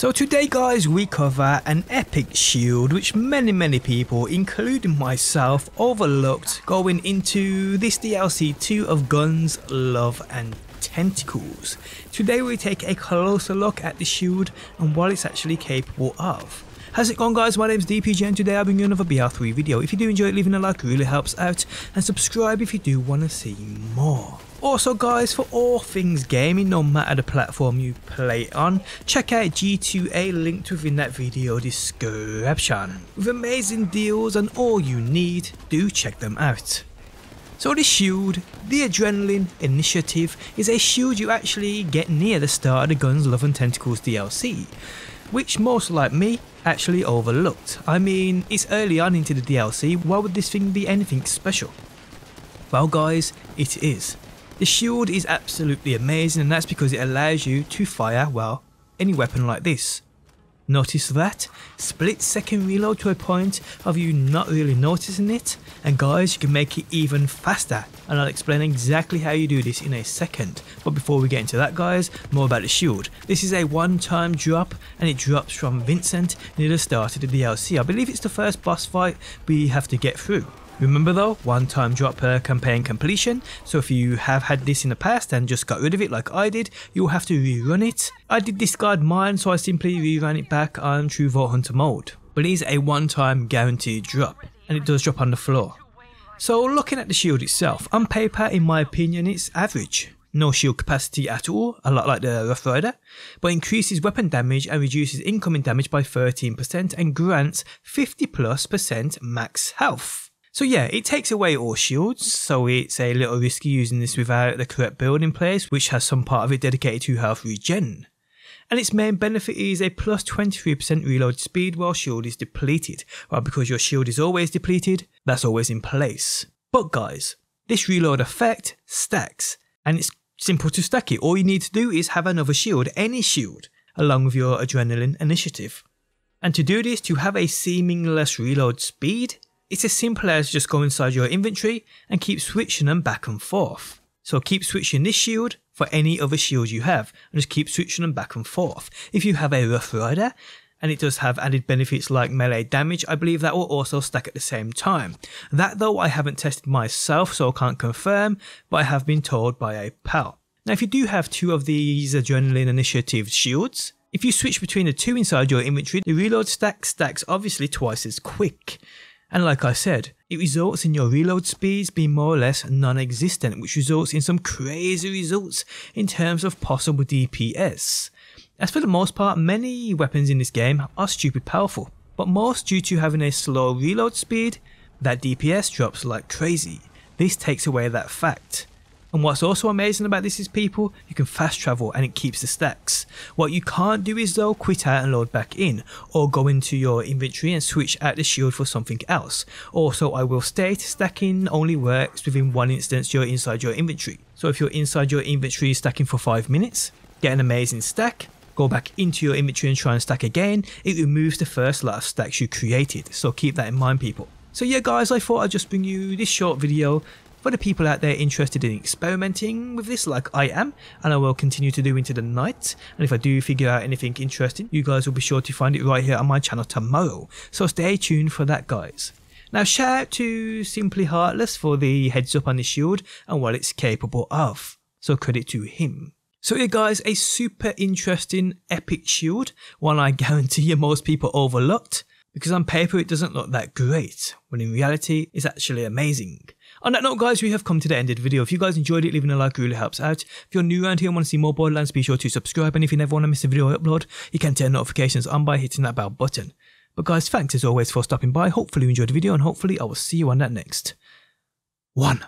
So today guys we cover an epic shield which many many people including myself overlooked going into this DLC 2 of Guns, Love and Tentacles. Today we take a closer look at the shield and what it's actually capable of. How's it going guys, my name's DPJ and today I'll bring you another BL3 video. If you do enjoy it leaving a like really helps out and subscribe if you do want to see more. Also guys, for all things gaming, no matter the platform you play on, check out G2A linked within that video description. With amazing deals and all you need, do check them out. So the shield, the Adrenaline Initiative, is a shield you actually get near the start of the Guns, Love and Tentacles DLC, which most like me actually overlooked. I mean, it's early on into the DLC, why would this thing be anything special? Well guys, it is. The shield is absolutely amazing and that's because it allows you to fire, well, any weapon like this. Notice that? Split second reload to a point of you not really noticing it and guys you can make it even faster and I'll explain exactly how you do this in a second but before we get into that guys more about the shield. This is a one time drop and it drops from Vincent near the start of the DLC. I believe it's the first boss fight we have to get through. Remember though, one time drop per campaign completion, so if you have had this in the past and just got rid of it like I did, you'll have to rerun it. I did discard mine so I simply reran it back on True Vault Hunter mode, but it is a one time guaranteed drop, and it does drop on the floor. So looking at the shield itself, on paper in my opinion it's average. No shield capacity at all, a lot like the Rough Rider, but increases weapon damage and reduces incoming damage by 13% and grants 50 plus percent max health. So yeah, it takes away all shields, so it's a little risky using this without the correct build in place, which has some part of it dedicated to health regen. And its main benefit is a plus 23% reload speed while shield is depleted. Well, because your shield is always depleted, that's always in place. But guys, this reload effect stacks, and it's simple to stack it. All you need to do is have another shield, any shield, along with your adrenaline initiative. And to do this, to have a seamless reload speed, it's as simple as just go inside your inventory and keep switching them back and forth. So keep switching this shield for any other shield you have and just keep switching them back and forth. If you have a Rough Rider and it does have added benefits like melee damage, I believe that will also stack at the same time. That though I haven't tested myself so I can't confirm, but I have been told by a pal. Now if you do have two of these Adrenaline Initiative shields, if you switch between the two inside your inventory, the reload stack stacks obviously twice as quick. And like I said, it results in your reload speeds being more or less non-existent, which results in some crazy results in terms of possible DPS. As for the most part, many weapons in this game are stupid powerful, but most due to having a slow reload speed, that DPS drops like crazy. This takes away that fact. And what's also amazing about this is people, you can fast travel and it keeps the stacks. What you can't do is though quit out and load back in or go into your inventory and switch out the shield for something else. Also I will state stacking only works within one instance you're inside your inventory. So if you're inside your inventory stacking for 5 minutes, get an amazing stack, go back into your inventory and try and stack again, it removes the first lot of stacks you created. So keep that in mind people. So yeah guys, I thought I'd just bring you this short video for the people out there interested in experimenting with this like I am and I will continue to do into the night and if I do figure out anything interesting you guys will be sure to find it right here on my channel tomorrow so stay tuned for that guys. Now shout out to Simply Heartless for the heads up on the shield and what it's capable of so credit to him. So yeah guys, a super interesting epic shield, one I guarantee you most people overlooked, because on paper it doesn't look that great, when in reality it's actually amazing. On that note guys, we have come to the end of the video. If you guys enjoyed it, leaving a like really helps out. If you're new around here and want to see more Borderlands, be sure to subscribe. And if you never want to miss a video I upload, you can turn notifications on by hitting that bell button. But guys, thanks as always for stopping by. Hopefully you enjoyed the video and hopefully I will see you on that next one.